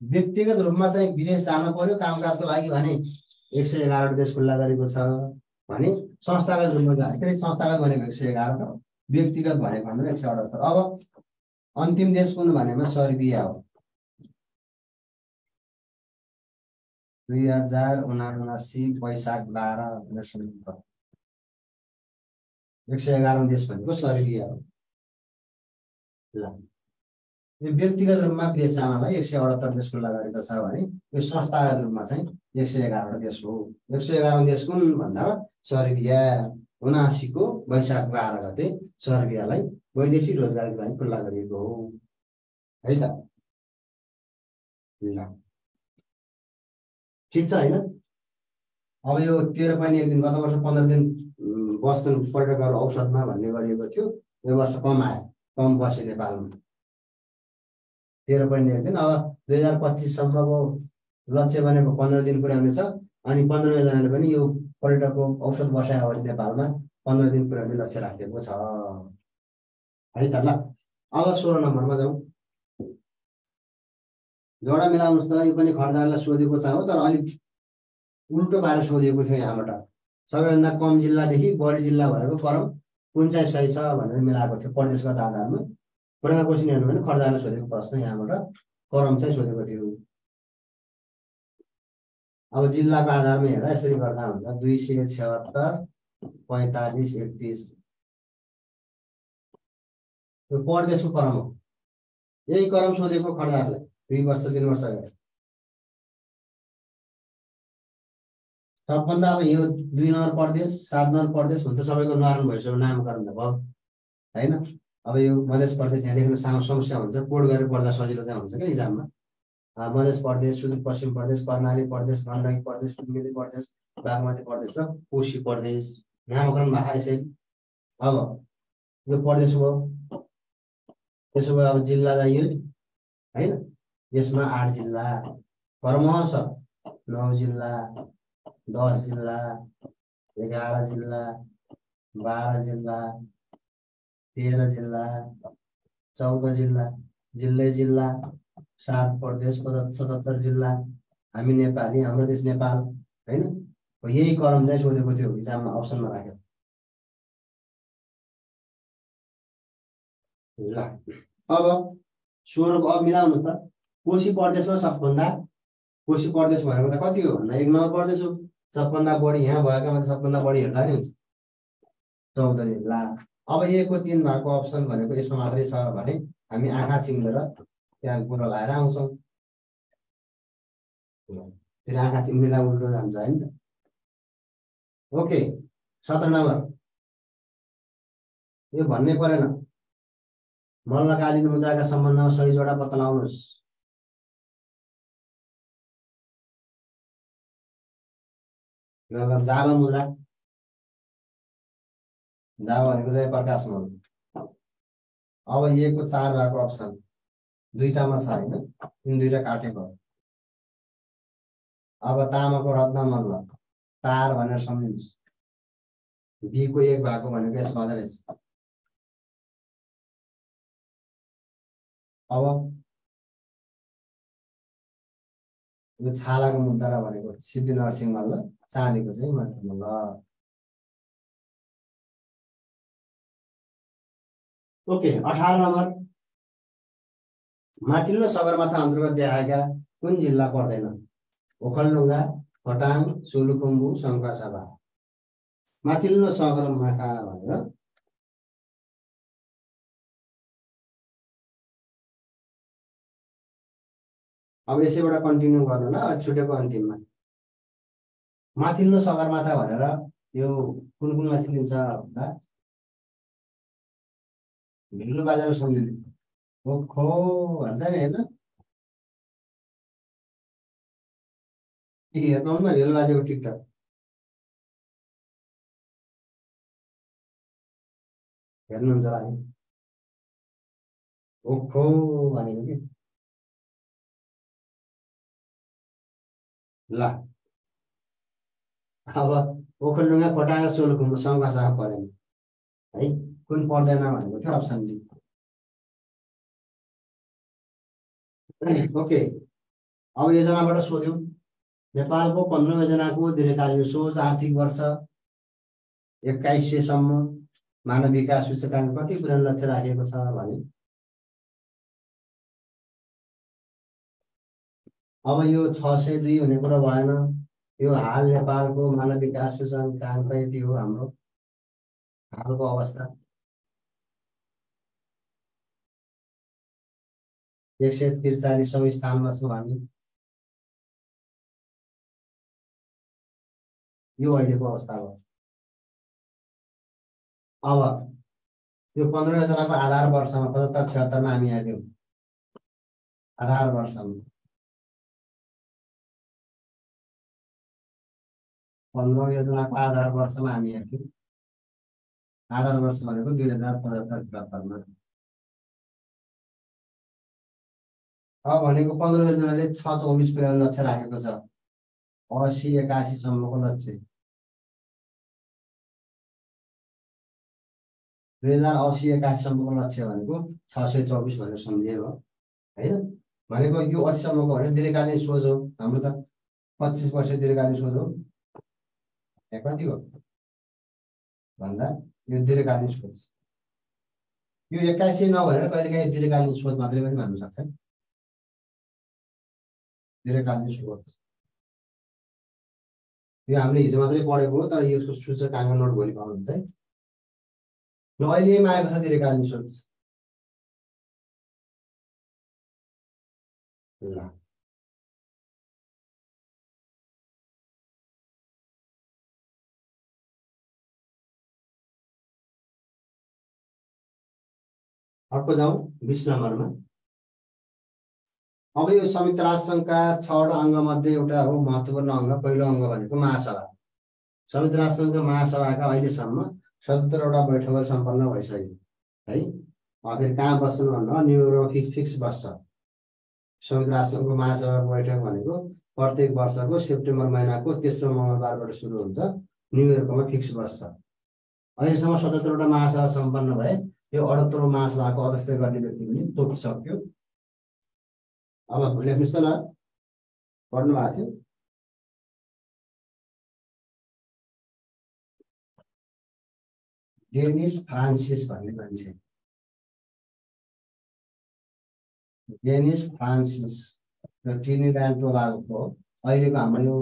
व्यक्तिगत रूपमा चाहिँ विदेश जानु पर्यो कामकाजको लागि भने एक सय एघारवटा देश खुल्ला गरेको छ भने संस्थागत रूपमा के संस्थागत भनेको एक सय एघार व्यक्तिगत भनेको भन्दा एक सय अठहत्तर। अब अन्तिम देश कुन भनेमा सर्बिया हो? दुई हजार उनासी वैशाख बाह्र एक सय एघारौँ देश भनेको सर्बिया हो। ल यो व्यक्तिगत रूपमा विदेश जानलाई एक सय अठहत्तर देश खुल्ला गरेको छ भने यो संस्थागत रूपमा चाहिँ एक सय एघारवटा देश हो। एक सय एघारौँ देश कुन भन्दा सर्बिया उनासीको वैशाख बाह्र गते सर्बियालाई वैदेशिक रोजगारको लागि खुल्ला गरिएको हो। है त? ल। ठिक छ होइन? अब यो तेह्र पनि एक दिन गत वर्ष पन्ध्र दिन बस्छन् पर्यटकहरू औसतमा भन्ने गरिएको थियो। यो वर्ष कम आयो कम बसे नेपालमा। तेह्र पोइन्ट एक दिन। अब दुई हजार पच्चिससम्मको लक्ष्य भनेको पन्ध्र दिन पुर्याउने छ। अनि पन्ध्रजनाले पनि यो पर्यटकको औषध बसायो भने नेपालमा पन्ध्र दिन पुर्याउने लक्ष्य राखेको छ। है त ल अब सोह्र नम्बरमा जाउँ जोडा मिलाउनुहोस् त यो पनि खर्दारलाई सोधेको छ हो तर अलिक उल्टो पारेर सोधेको थियो यहाँबाट सबैभन्दा कम जिल्लादेखि बढी जिल्ला भएको क्रम कुन चाहिँ सही छ भनेर मिलाएको थियो प्रदेशगत आधारमा पुरानो क्वेसन हेर्नु भने खर्दारलाई सोधेको प्रश्न यहाँबाट क्रम चाहिँ सोधेको थियो अब जिल्लाको आधारमा हेर्दा यसरी गर्दा हुन्छ दुई सय छत्तर पैँतालिस एकतिस परदेशको क्रम यही क्रम सोधेको खड्दारलाई दुई वर्ष तिन वर्ष अगाडि। सबभन्दा अब यो दुई नम्बर प्रदेश सात नम्बर प्रदेश हुन त सबैको नारायण भइसक्यो नामकरण त भयो होइन? अब यो मध्य प्रदेश यहाँ लेख्नु समस्या हुन्छ कोड गरेर पढ्दा सजिलो चाहिँ हुन्छ क्या इक्जाममा मध्य प्रदेश सुदूरपश्चिम प्रदेश कर्णाली प्रदेश गण्डकी प्रदेश सुनगेली प्रदेश बागमती प्रदेश र कोशी प्रदेश नामकरण भएको यसै अब यो प्रदेश भयो त्यसो भए अब जिल्ला जाइयो नि होइन? यसमा आठ जिल्ला क्रमश नौ जिल्ला दस जिल्ला एघार जिल्ला बाह्र जिल्ला तेह्र जिल्ला चौध जिल्ला जिल्लै जिल्ला सात प्रदेश पचहत्तर सतहत्तर जिल्ला। हामी नेपाली हाम्रो देश नेपाल होइन? यही क्रम चाहिँ सोधेको थियो इक्जाममा अप्सनमा राखेर ल। अब स्वरको अब मिलाउनु त कोशी प्रदेशमा सबभन्दा। कोशी प्रदेश भनेको त कति हो भन्दा एक नम्बर प्रदेश हो। सबभन्दा बढी यहाँ भएकोमा त सबभन्दा बढी हेर्दा नि हुन्छ। चौध जिल्ला अब एकको तिन भएको अप्सन भनेको यसमा मात्रै छ भने हामी आँखा चिम्लेर त्यहाँ कुरो लगाएर आउँछौँ। फेरि आँखा चिम्लिँदा उल्टो जान्छ होइन ओके सत्र नम्बर। यो भन्नै परेन। मल्लकालीन मुद्राका सम्बन्धमा सही जोडा पत्ता लगाउनुहोस् जावा मुद्रा। जावा भनेको चाहिँ प्रकाश मल अब एकको चार भएको अप्सन। दुईटामा छ होइन। तिन दुईटा काटेको अब तामाको रत्न मल्ल। तार भनेर सम्झिनुहोस्। बीको एक भएको भनेको यसमा रहेछ। अब यो छालाको मुद्दा भनेको सिद्धि नरसिंह मल्ल चाँदीको चाहिँ मल्ल। ओके अठार नम्बर। माथिल्लो सगरमाथा अन्तर्गत देखाएका कुन जिल्ला पर्दैन? ओखलडुङ्गा खोटाङ सोलुखुम्बु शङ्खसभा माथिल्लो सगरमाथा भनेर अब यसैबाट कन्टिन्यू गर्नु ल छुटेको अन्तिममा। माथिल्लो सगरमाथा भनेर यो कुन कुनमा चिनिन्छ भन्दा? भिल्लु बाजामा सम्झिनु खो भन्छ नि होइन? हेर्नु न भेल बाजेको टिकटक। हेर्नुहुन्छ होला ओखो भनेको कि? ल। अब ओखलडुङ्गा खोटाएर सोलुखुम्बु सङ्घसँग परेन। है कुन पर्दैन भनेको थियो अप्सन डी। ओके। अब योजनाबाट सोध्यौँ। नेपालको पन्ध्रौँ योजनाको दीर्घकालीन सोच आर्थिक वर्ष एक्काइस सयसम्म मानव विकास सूचकाङ्क कति पुरानो लक्ष्य राखेको छ भने अब यो छ सय दुई हुने कुरो भएन। यो हाल नेपालको मानव विकास सूचकाङ्क यति हो हाम्रो हालको अवस्था। एक सय त्रिचालिसौँ स्थानमा छौँ हामी। यो अहिलेको अवस्था हो। अब यो पन्ध्र योजनाको आधार वर्षमा पचहत्तर छिहत्तरमा हामी आइदियौँ आधार वर्षमा। पन्ध्र योजनाको आधार वर्षमा हामी हेर्थ्यौँ आधार वर्ष भनेको दुई हजार पचहत्तर छिहत्तरमा अब भनेको पन्ध्र योजनाले छ चौबिस पुर्याउने लक्ष्य राखेको छ। असी एकासीसम्मको लक्ष्य। दुई हजार असी एकासीसम्मको लक्ष्य भनेको छ सय चौबिस भनेर सम्झियो। होइन? भनेको यो असीसम्मको भने दीर्घकालीन सोच हो। हाम्रो त पच्चिस वर्ष दीर्घकालीन सोच हो। यहाँ कति हो भन्दा यो दीर्घकालीन सोच यो एक्काइस नभएर कहिलेकाहीँ दीर्घकालीन सोच मात्रै पनि भन्न सक्छ दीर्घकालीन सोच यो हामीले हिजो मात्रै पढेको हो तर यो सूचकाङ्क नोट भोलि पाउनुहुन्छ है र अहिले आएको छ दीर्घकालीन सोच ल अर्को जाउँ बिस नम्बरमा। अब यो संयुक्त राष्ट्रसङ्घका छवटा अङ्गमध्ये एउटा हो महत्त्वपूर्ण अङ्ग पहिलो अङ्ग भनेको महासभा। संयुक्त राष्ट्रसङ्घको महासभाका अहिलेसम्म सत्तरवटा बैठकहरू सम्पन्न भइसक्यो है? फेरि कहाँ बस्छन् भन्दा न्युयोर्कमा फिक्स फिक्स बस्छ। संयुक्त राष्ट्रसङ्घको महासभाको बैठक भनेको प्रत्येक वर्षको सेप्टेम्बर महिनाको तेस्रो मङ्गलबारबाट सुरु हुन्छ न्युयोर्कमा फिक्स बस्छ। अहिलेसम्म सतहत्तरवटा महासभा सम्पन्न भए यो अठहत्तरौँ महासभाको अध्यक्ष गर्ने व्यक्ति पनि तोकिसक्यो। अब लेख्नुहोस् त न पढ्नु भएको थियो? डेनिस फ्रान्सिस भन्ने मान्छे। डेनिस फ्रान्सिस यो ट्रिनिडान टोबागोको अहिलेको हाम्रो यो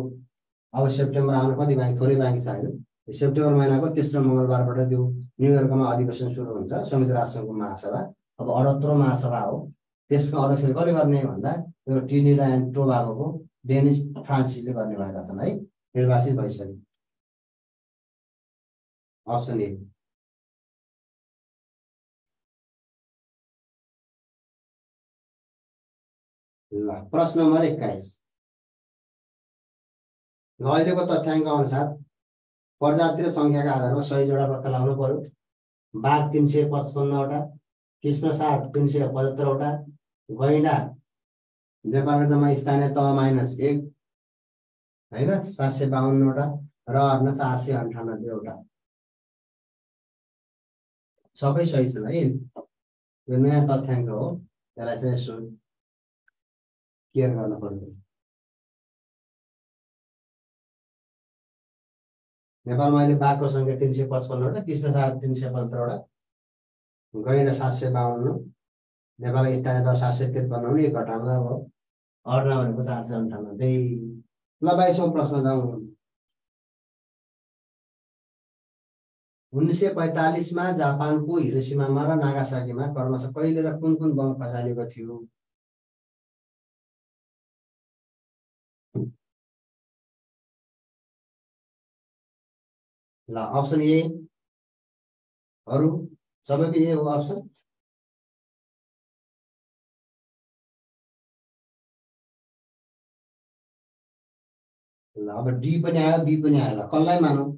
अब सेप्टेम्बर आउनु कति बाँकी थोरै बाँकी छ होइन। सेप्टेम्बर महिनाको तेस्रो मङ्गलबारबाट त्यो न्युयोर्कमा अधिवेशन सुरु हुन्छ संयुक्त राष्ट्रसङ्घको महासभा। अब अठहत्तरौँ महासभा हो। त्यसको अध्यक्षले कसले गर्ने भन्दा यो ट्रिनिडान टोबागोको डेनिस फ्रान्सिसले गर्ने भएका छन् है। निर्वाचित भइसक्यो। Option A. ल प्रश्न नम्बर एक्काइस। अहिलेको तथ्याङ्क अनुसार प्रजाति र सङ्ख्याका आधारमा सही जोडा पत्ता लगाउनु पर्यो। बाघ तिन सय पचपन्नवटा कृष्ण साठ तिन सय पचहत्तरवटा गैँडा नेपालको जम्मा स्थानीय तह माइनस एक होइन सात सय बाहन्नवटा र अर्न चार सय अन्ठानब्बेवटा। सबै सही छन् है यो नयाँ तथ्याङ्क हो। यसलाई चाहिँ यसो केयर गर्न पर्यो। नेपालमा अहिले बाघको सङ्ख्या तिन सय पचपन्नवटा कृष्ण सार तिन सय पचहत्तरवटा गैँडा सात सय बाहन्न नेपालको स्थानीय दर सात सय त्रिपन्न पनि एक घटाउँदा अब अर्ना भनेको चार सय अन्ठानब्बे। ल बाइसौँ प्रश्न जाउँ। उन्नाइस सय पैँतालिसमा जापानको हिरोसीमामा र नागासाकीमा क्रमशः कहिले र कुन कुन बम खसालिएको थियो? ल अप्सन ए अरू सबैको ए हो अप्सन ल अब डी पनि आयो बी पनि आयो ल कसलाई मानौँ?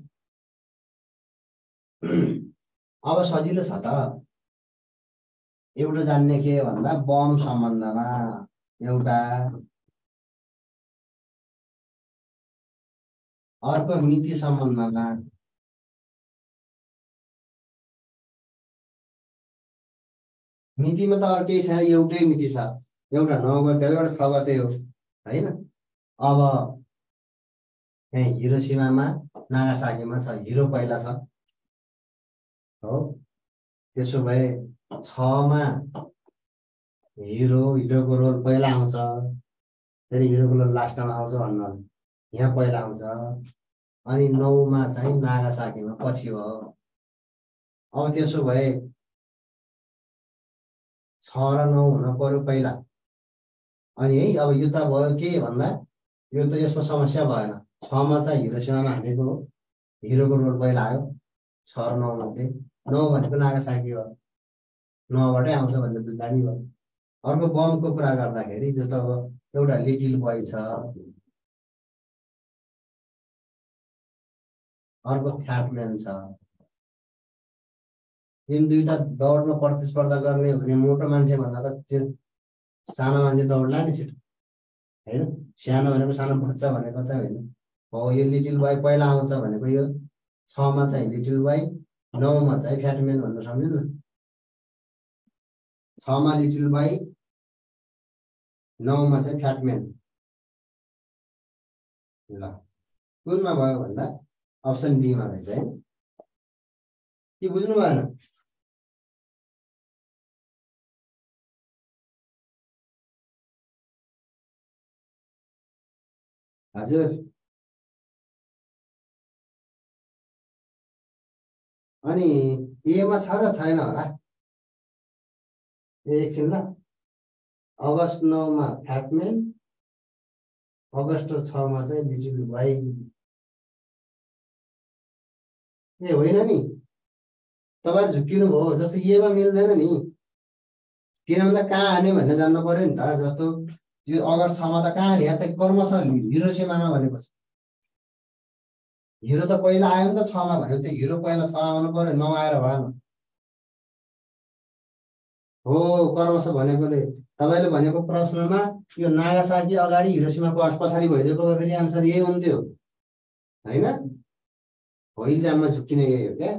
(clears throat) अब सजिलो छ त। एउटा जान्ने के भन्दा बम सम्बन्धमा एउटा अर्को मिति सम्बन्धमा मितिमा त अरू केही छैन एउटै मिति छ। एउटा नौ गते हो एउटा छ गते हो होइन? अब यहाँ सीमामा नागासाकीमा छ हिरो पहिला छ। हो? त्यसो भए छमा हिरो हिरोको रोल पहिला आउँछ। फेरि हिरोको रोल लास्टमा आउँछ भन्नु यहाँ पहिला आउँछ। अनि नौमा चाहिँ नागासाकीमा पछि हो। अब त्यसो भए छ र नौ हुन पर्यो पहिला। अनि है अब यो त भयो के भन्दा यो त यसमा समस्या भएन। छमा चाहिँ हिरो सेवामा हानेको हो। हिरोको रोड पहिला आयो छ र नौ मध्ये नौ भनेको नागासाकी हो। नौबाटै आउँछ भन्ने बुझ्दा नि भयो। अर्को बमको कुरा गर्दाखेरि जस्तो अब एउटा लिटिल बोय छ। अर्को फ्याटम्यान छ। यिन दुइटा दौडमा प्रतिस्पर्धा गर्ने भने मोटो मान्छे भन्दा त त्यो सानो मान्छे दौड्ला नि छिटो। होइन? सानो भनेको सानो बच्चा भनेको चाहिँ होइन। हो यो लिटिल बोय पहिला आउँछ भनेको यो छमा चाहिँ लिटिल बोय नौमा चाहिँ फ्याटम्यान भनेर सम्झ्नु न। छमा लिटिल बोय नौमा चाहिँ फ्याटम्यान ल कुनमा भयो भन्दा अप्सन डीमा रहेछ है। के बुझ्नु भएन हजुर अनि एमा छ र छैन होला एकछिन ल अगस्त नौमा फ्याटमेन अगस्त छमा चाहिँ लिटिल भाइ ए होइन नि तपाईँ झुक्किनु भयो जस्तो एमा मिल्दैन नि किन भन्दा कहाँ हाने भन्ने जान्नु पऱ्यो नि त जस्तो यो अगस्त छमा त कहाँ यहाँ त हिरो सेमामा भनेपछि। हिरो त पहिला आयो नि त छमा भनेको त्यो हिरो पहिला छ आउनु पऱ्यो नआएर भएन। हो कर्मश भनेकोले तपाईँले भनेको प्रश्नमा यो नागासाकी अगाडि हिरोसीमा पछाडि भइदिएको फेरि आन्सर यही हुन्थ्यो। होइन? हो इक्जाममा झुक्किने यही हो क्या।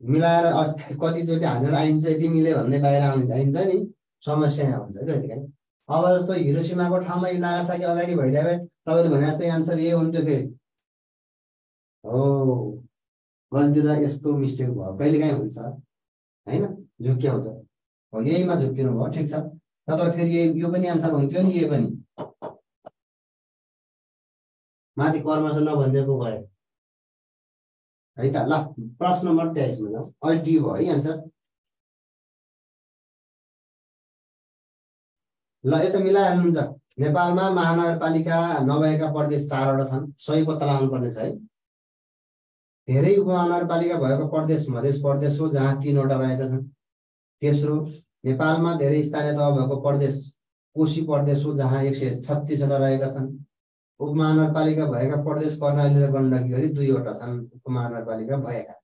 मिलाएर अस्ति कतिचोटि हानेर आइन्छ यति मिल्यो भन्ने बाहिर आइन्छ नि। समस्या हुन्छ कहिले काहीँ? अब जस्तो हिरोसीमाको ठाउँमा यो नागासाकी अगाडि भइदियो भए तपाईँले भने जस्तै आन्सर यही हुन्थ्यो फेरि। हो गल्ती र यस्तो मिस्टेक भयो। कहिले काहीँ हुन्छ होइन? झुक्क्याउँछ हो यहीमा झुक्किनु भयो ठिक छ। नत्र फेरि यो पनि आन्सर हुन्थ्यो नि यही पनि। माथि कर्म चाहिँ नभनिदिएको भयो है त ल प्रश्न नम्बर तेइसमा जाउँ अहिले भयो है एन्सर ल यता मिलाइहाल्नुहुन्छ नेपालमा महानगरपालिका नभएका प्रदेश चारवटा छन्। सही पत्ता लगाउनु पर्ने छ है। धेरै उपमहानगरपालिका भएको प्रदेश मधेस प्रदेश हो जहाँ तिनवटा रहेका छन्। तेस्रो नेपालमा धेरै स्थानीय तह भएको प्रदेश कोशी प्रदेश हो जहाँ एक सय छत्तिसवटा रहेका छन्। उपमहानगरपालिका भएका प्रदेश कर्णाली र गण्डकी गरी दुईवटा छन् उपमहानगरपालिका भएका।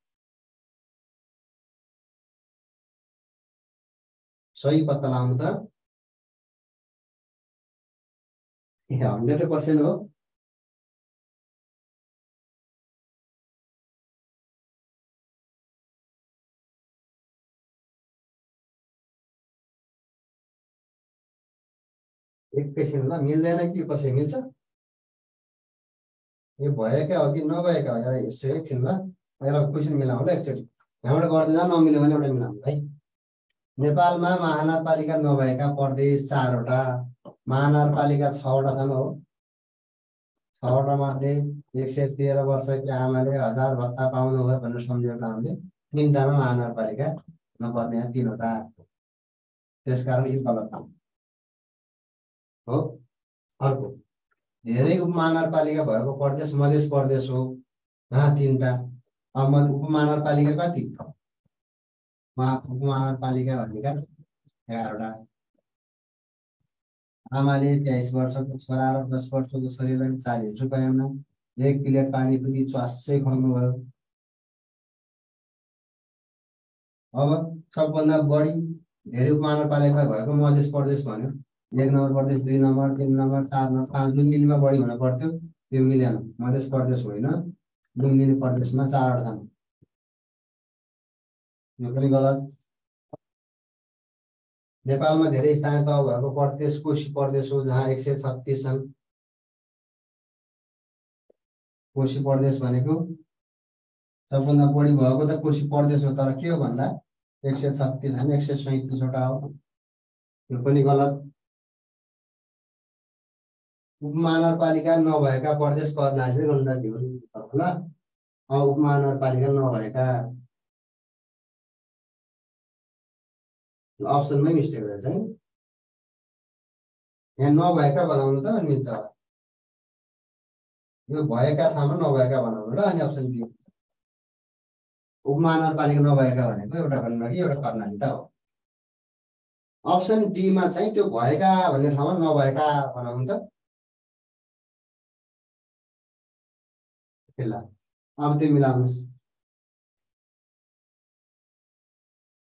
सही पत्ता लगाउनु त। हन्ड्रेड पर्सेन्ट हो एकैछिन ल मिल्दैन कि कसै मिल्छ यो भएका हो कि नभएका हो यहाँ यसो एकछिन ल पहिला क्वेसन मिलाउँ ल एकचोटि यहाँबाट गर्दै जाऊ नमिल्यो भने एउटा मिलाउँ है नेपालमा महानगरपालिका नभएका प्रदेश चारवटा महानगरपालिका छवटा छन् हो। छवटा मध्ये एक सय तेह्र वर्षकी आमाले हजार भत्ता पाउनुभयो भनेर सम्झेको हामीले तिनवटामा महानगरपालिका नपर्ने तिनवटा। त्यसकारण यो गलत हो? अर्को। धेरै उपमहानगरपालिका भएको प्रदेश मधेस प्रदेश हो। तिनवटा। अब उपमहानगरपालिका कति? उपमहानगरपालिका भनेका एघारवटा। आमाले तेइस वर्षको छोरा र दस वर्षको छोरीलाई चालिस रुपियाँमा एक प्लेट पानी पनि च्वासै खुवाउनुभयो। अब सबभन्दा बढी धेरै उपमहानगरपालिका भएको मधेस प्रदेश भन्यो। एक नम्बर प्रदेश दुई नम्बर तिन नम्बर चार नम्बर पाँच लुम्बिनीमा बढी हुन पर्थ्यो त्यो मिलेन। मधेस प्रदेश होइन लुम्बिनी प्रदेशमा चारवटा यो पनि गलत। नेपालमा धेरै स्थानीय तह भएको प्रदेश कोशी प्रदेश हो जहाँ एक सय छत्तिस छन् कोशी प्रदेश भनेको सबभन्दा बढी भएको त कोशी प्रदेश हो तर के हो भन्दा एक सय छत्तिस होइन एक सय सैतिसवटा हो। यो पनि गलत। उपमहानगरपालिका नभएका प्रदेश कर्णाली गण्डकी हुन् ल उपमहानगरपालिका नभएका अप्सनमै मिस्टेक रहेछ है। यहाँ नभएका बनाउनु त मिल्छ होला। यो भएका ठाउँमा नभएका बनाउनु र अनि अप्सन बी उपमहानगरपालिका नभएका भनेको एउटा गण्डकी एउटा कर्णाली त हो। अप्सन डीमा चाहिँ त्यो भएका भन्ने ठाउँमा नभएका बनाउनु त। अब त्यो मिलाउनुहोस्।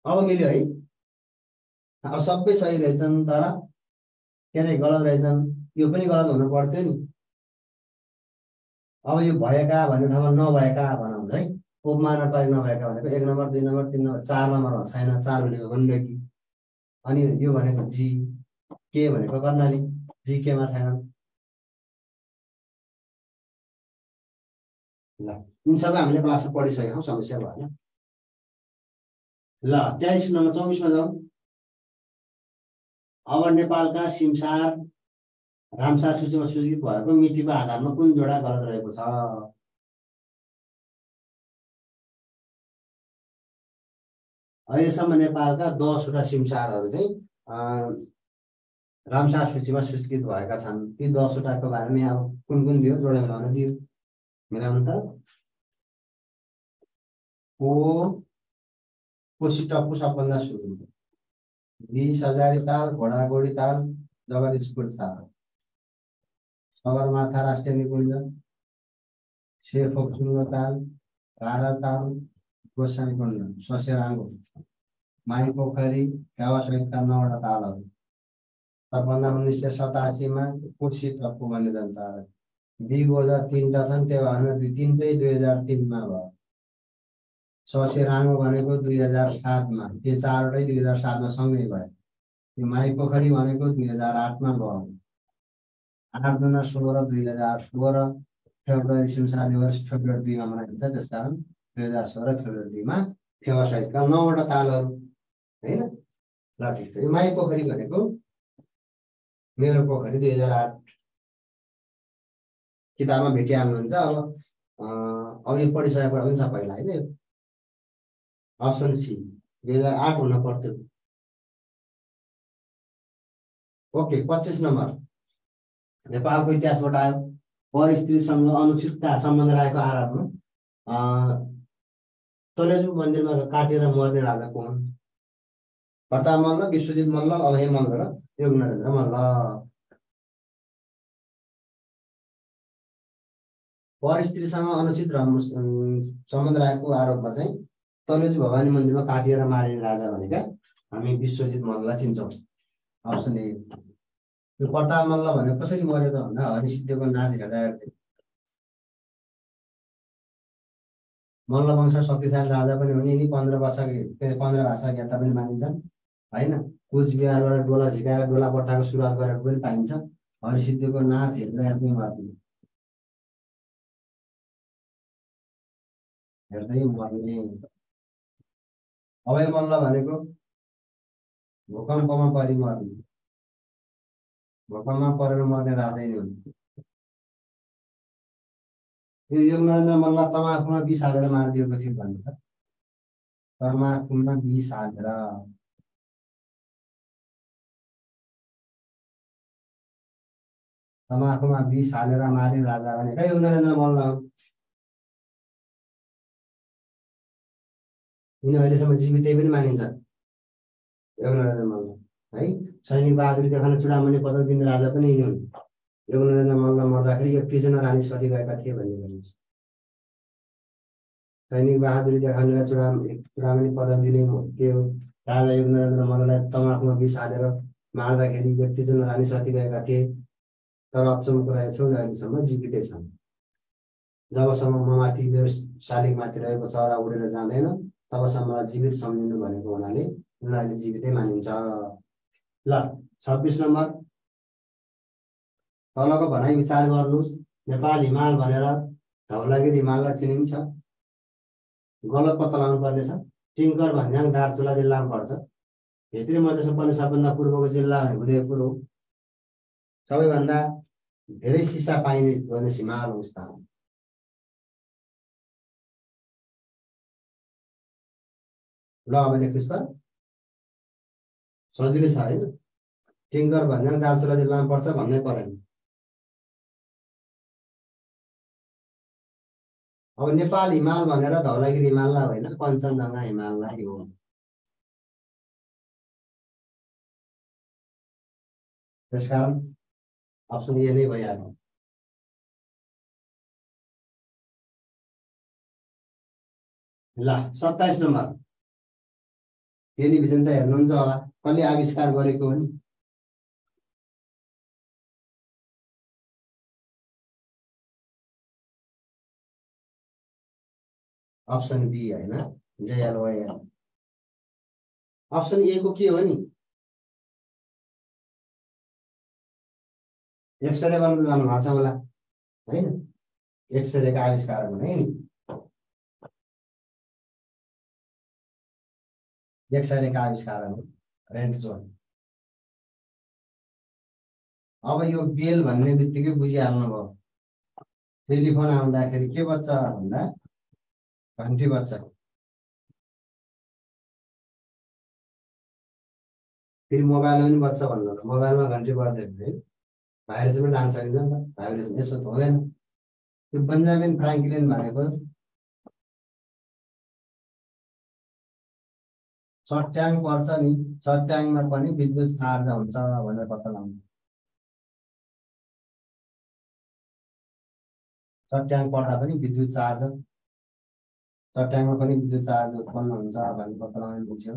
अब मिल्यो है। अब सबै सही रहेछन् तर के गलत रहेछन्? यो पनि गलत हुनु पर्थ्यो नि। अब यो भएका भन्ने ठाउँमा नभएका भनौँ है। उपमहानगरपालिका नभएका भनेको एक नम्बर दुई नम्बर तिन नम्बर चार नम्बरमा छैन चार भनेको गण्डकी अनि यो भनेको जी के भनेको कर्णाली? जी केमा छैन। ल यिन सबै हामीले क्लासमा पढिसकेका छौँ समस्या भएन। ल तेइस नम्बर चौबिसमा जाउँ। अब नेपालका सिमसार रामसार सूचीमा सूचित भएको मितिको आधारमा कुन जोडा गलत रहेको छ? अहिलेसम्म नेपालका दसवटा सिमसारहरू चाहिँ रामसार सूचीमा सूचित भएका छन्। ती दसवटाको बारेमा अब कुन कुन दियो जोडा मिलाउन दियो। मिलाउनु त। को कोसी टप्पु सबभन्दा सुरु बिस हजारी ताल घोडाघोडी ताल जगदीशपुर ताल। सगरमाथा राष्ट्रिय निकुञ्ज सेफोक्सुङ्गो ताल तारा ताल गोसानी कुण्ड ससेराङ्गो माई पोखरी फेवासहितका नौवटा तालहरू सबभन्दा उन्नाइस सय सतासीमा कुर्सी टप्पु भन्ने जनता बी गोजा तिनवटा छन् त्यो भएन दुई तिनटै दुई हजार तिनमा भयो ससे राङ्गो भनेको दुई हजार सातमा त्यो चारवटै दुई हजार सातमा सँगै भयो। त्यो माई पोखरी भनेको दुई हजार आठमा भयो। आठ सोह्र दुई हजार सोह्र फेब्रुअरी संसार दिवस फेब्रुअरी दुईमा मनाइन्छ त्यस कारण दुई हजार सोह्र फेब्रुअरी दुईमा फेवासहितका नौवटा तालहरू होइन? ल ठिक छ। यो माई पोखरी भनेको मेरो पोखरी दुई हजार आठ। किताबमा भेटिहाल्नुहुन्छ अब अघि पढिसकेको कुरा पनि छ पहिला होइन अप्सन सी दुई हजार आठ हुन पर्थ्यो ओके पच्चिस नम्बर। नेपालको इतिहासबाट आयो। पर अनुचितता सम्बन्ध रहेको आरोपमा तलेजु मन्दिरमा काटेर मर्ने राजा को हुन् प्रताप मल्ल विश्वजित मल्ल अभय मल्ल र योग नरेन्द्र मल्ल। पर स्त्रीसँग अनुचित सम्बन्ध राखेको आरोपमा चाहिँ तलेजु भवानी मन्दिरमा काटिएर मारिने राजा भनेका हामी विश्वजित मल्ललाई चिन्छौँ। अप्सन ए यो प्रताप मल्ल भनेको कसरी मर्यो त भन्दा हरिसिद्धको नाच हेर्दा मल्ल वंश शक्तिशाली राजा पनि हुने यिनी पन्ध्र भाषा पन्ध्र भाषा ज्ञाता पनि मानिन्छन् होइन? कुचबिहारबाट डोला झिकाएर डोला पट्टाको सुरुवात गरेको पनि पाइन्छ। हरिसिद्धको नाच हेर्दा हेर्दै मर्ने। हेर्दै मर्ने। अभय मल्ल भनेको भूकम्पमा परि मर्ने। भूकम्पमा परेर मर्ने राजै नै यो योग नरेन्द्र मल्ल तमाखुमा बिस हालेर मारिदिएको थियो भन्छ तमाखुमा बिस हालेर। तमाखुमा बिस हालेर मारे राजा भनेका योग नरेन्द्र मल्ल यिनी अहिलेसम्म जीवितै पनि मानिन्छ योग नरेन्द्र मल्ल। है? सैनिक बहादुरी देखाउन चुडामणि पदक दिने राजा पनि यिनी हुन्। योग नरेन्द्र मल्ल मर्दाखेरि एकतिसजना रानी सती गएका थिए भन्ने भनिन्छ। सैनिक बहादुरी देखाउनेलाई चुडा चुडामणि पदक दिने त्यो राजा योग नरेन्द्र मल्ललाई तमाखुमा बिस हालेर मार्दाखेरि एकतिसजना रानी सती गएका थिए। तर अचम्म कुरा यो छ अहिलेसम्म जीवितै छन्। जबसम्म ममाथि मेरो शालिगमाथि रहेको चरा उडेर जाँदैन। तबसम्मलाई जीवित सम्झिनु भनेको हुनाले उनलाई अहिले जीवितै मानिन्छ। ल छब्बिस नम्बर। तलको भनाइ विचार गर्नुहोस्। नेपाल हिमाल भनेर धौलागिरी हिमाललाई चिनिन्छ। गलत पत्ता लगाउनु पर्नेछ टिङ्कर भन्याङ दार्चुला जिल्लामा पर्छ। भित्री मधेसमा पर्ने सबभन्दा पूर्वको जिल्ला उदयपुर हो। सबैभन्दा धेरै सिसा पाइने गर्ने हिमाल हो स्थान। ल अब लेख्नुहोस् त सजिलै छ होइन टिङ्कर भन्दा दार्चुला जिल्लामा पर्छ भन्नै परेन अब नेपाल हिमाल भनेर धौलागिरी हिमाललाई होइन कञ्चनजङ्घा हिमाललाई हो त्यस कारण अप्सन ए नै भइहाल्यो ल सत्ताइस नम्बर टेलिभिजन त हेर्नुहुन्छ होला कसले आविष्कार गरेको हो नि अप्सन बी होइन जेएलवाई अप्सन ए को के हो नि? एक्सरे गर्नु जानु भएको छ होला होइन? एक्सरेको आविष्कार भने नि। एक्सरेको आविष्कार हो रेन्ट जोन अब यो बेल भन्ने बित्तिकै बुझिहाल्नु भयो। टेलिफोन आउँदाखेरि के बच्छ भन्दा घन्टी बच्छ फेरि मोबाइलमा पनि बच्छ भन्नु मोबाइलमा घन्टी बज्दाखेरि भाइरस पनि लान्छ नि त। भाइरस यसो त हुँदैन। त्यो बन्जामिन फ्राङ्कलिन भनेको सट्याङ पर्छ नि सट्याङमा पनि विद्युत सार्ज हुन्छ भनेर पत्ता लगाउनु चट्याङ पर्दा पनि विद्युत चार्ज चट्याङमा पनि विद्युत चार्ज उत्पन्न हुन्छ भन्ने पत्ता लगाउनु पुग्यो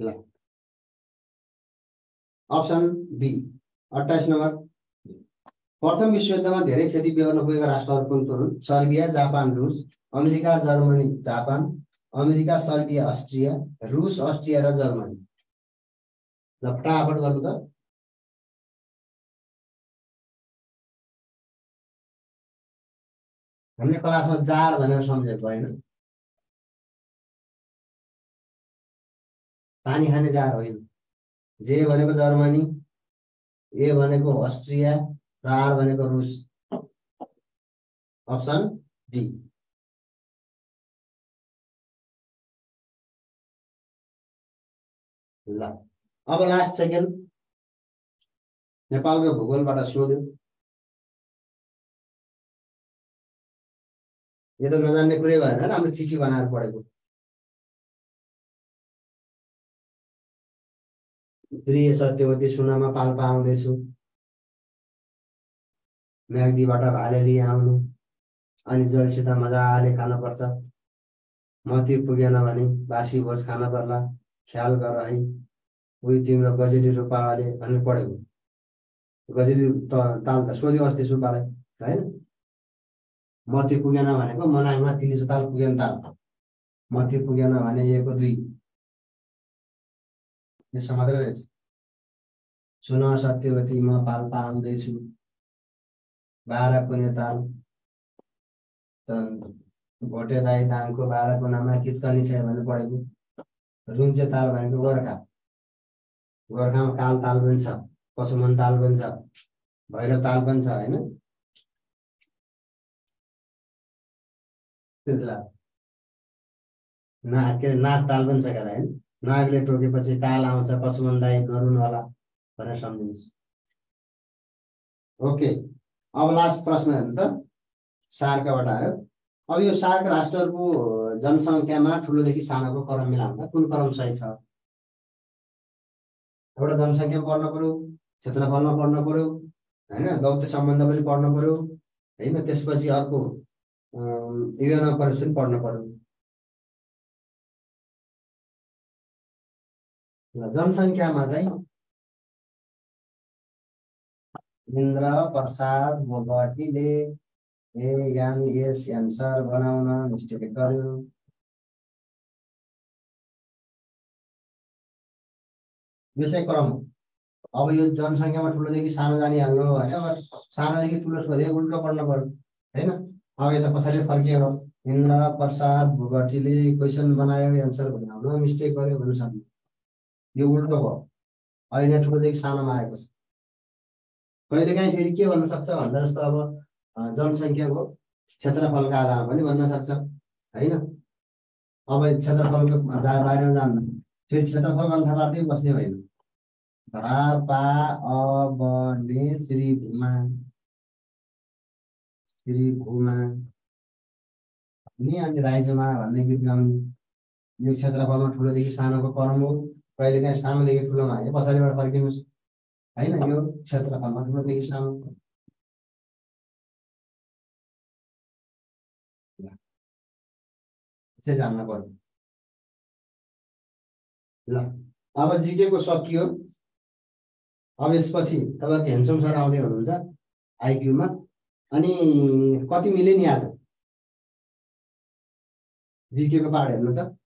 ल। अप्सन बी अट्ठाइस नम्बर। प्रथम विश्वयुद्धमा धेरै क्षति बेहोर्न पुगेका राष्ट्रहरू कुन कुन हुन्? सर्बिया जापान रुस America Germany Japan America Serbia Austria रुस अस्ट्रिया र जर्मनी। ल फटाफट गर्नु त। हामीले क्लासमा जार भनेर सम्झेको होइन। पानी खाने जार होइन। जे भनेको जर्मनी ए भनेको अस्ट्रिया र आर भनेको रुस। Option D. ल अब लास्ट सेकेन्ड नेपालको भूगोलबाट सोध्यो। यो त नजान्ने कुरै भएन राम्रो चिठी बनाएर पढेको। प्रिय सत्यवती सुनमा पाल्पा आउँदैछु म्याग्दीबाट भाले आउनु। अनि जलसित मजाले खानुपर्छ। मती पुगेन भने बासी भोज खान पर्ला। ख्याल गर है। उही तिम्रो गजेली रूपाले भनेर पढेको गजेली त ताल त सोध्यो अस्ति सुब्बालाई होइन? मती पुगेन भनेको मनाइमा तिन ताल पुगेन ताल। मती पुगेन भने एकको दुई। यसो मात्रै रहेछ सुन सत्यवती म पाल्पा आउँदैछु बाह्र कुने ताल भोटे दाई दाङको बाह्र कुनामा किचकनी छ भने पढेको रुन्चे ताल भनेको गोर्खा गोर्खामा काल ताल पनि छ पशुमन ताल पनि छ भैरव ताल पनि छ होइन त्यति नाग के अरे नाग ताल पनि छ क्या होइन नागले टोकेपछि ताल आउँछ पशुमन दाई गरुन् होला भनेर सम्झिनुहोस् ओके अब लास्ट प्रश्न हेर्नु त सार्कबाट आयो। अब यो सार्क राष्ट्रहरूको जनसङ्ख्यामा ठुलोदेखि सानोको क्रम मिलाउँदा कुन क्रम सही छ? एउटा जनसङ्ख्या पढ्न पऱ्यो क्षेत्रफलमा पढ्न पऱ्यो होइन दौत्य सम्बन्ध पनि पढ्न पऱ्यो होइन त्यसपछि अर्को परेपछि पनि पढ्न पऱ्यो। जनसङ्ख्यामा चाहिँ इन्द्र प्रसाद बोगटीले ए यान यस एन्सर बनाउन मिस्टेक गर्यो। यो क्रम। हो अब यो जनसङ्ख्यामा ठुलोदेखि सानो जाने हाम्रो होइन अब सानोदेखि ठुलो सोधे उल्टो पढ्नु पर्यो होइन? अब यता पछाडि फर्कियो। इन्द्र प्रसाद भोगटीले क्वेसन बनायो एन्सर बनाउन मिस्टेक गर्यो भन्नु सक्ने। यो उल्टो भयो अहिले ठुलोदेखि सानोमा आएको छ। कहिलेकाहीँ फेरि के भन्न सक्छ भन्दा जस्तो अब जनसङ्ख्याको क्षेत्रफलको आधारमा पनि भन्न सक्छ होइन? अब क्षेत्रफलको बारेमा जान्न फेरि क्षेत्रफल पार्दै बस्ने होइन धा पा अब ने श्री भूमा श्री भूमा नि अनि राइजोमा भन्ने गीत गाउने। यो क्षेत्रफलमा ठुलोदेखि सानोको क्रम हो। कहिलेकाहीँ सानोदेखि ठुलोमा हाल्यो पछाडिबाट फर्किनुहोस्। होइन यो क्षेत्रफलमा ठुलोदेखि सानो चाहिँ जान्न पर्यो ल अब जिकेको सकियो। अब यसपछि तपाईँको हेन्सम सर आउँदै हुनुहुन्छ आइक्यूमा। अनि कति मिल्यो नि आज? जिकेको पार्ट हेर्नु त।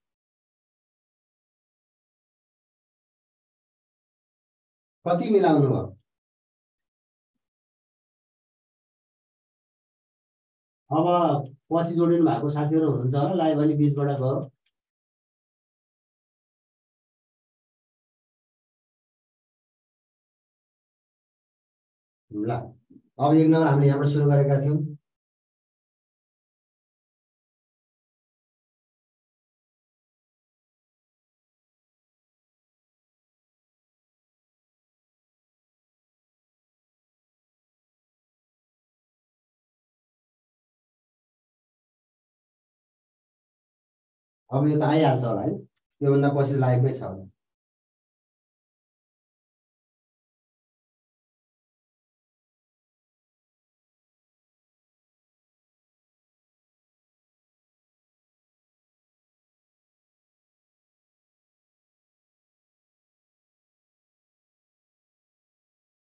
कति मिलाउनु भयो? अब पछि जोडिनु भएको साथीहरू हुनुहुन्छ होला लाइभ अलि बिचबाट गयो ल अब एक नम्बर हामीले यहाँबाट सुरु गरेका थियौँ। अब यो त आइहाल्छ होला है। योभन्दा पछि लाइफमै छ होला।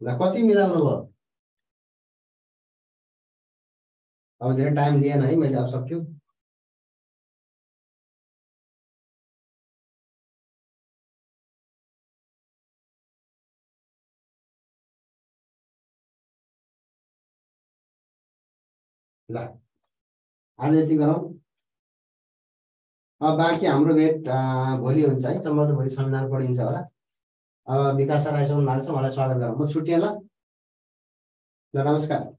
ल कति मिलाउनु भयो? अब धेरै टाइम दिएन है मैले अब सक्यो। ल। आज यति गरौँ। अब बाँकी हाम्रो भेट भोलि हुन्छ है। सम्भवतः भोलि संविधान पढिन्छ होला। अब विकास राईसँग लाग्छ मलाई स्वागत गरौँ। म छुट्टिएँ ल नमस्कार।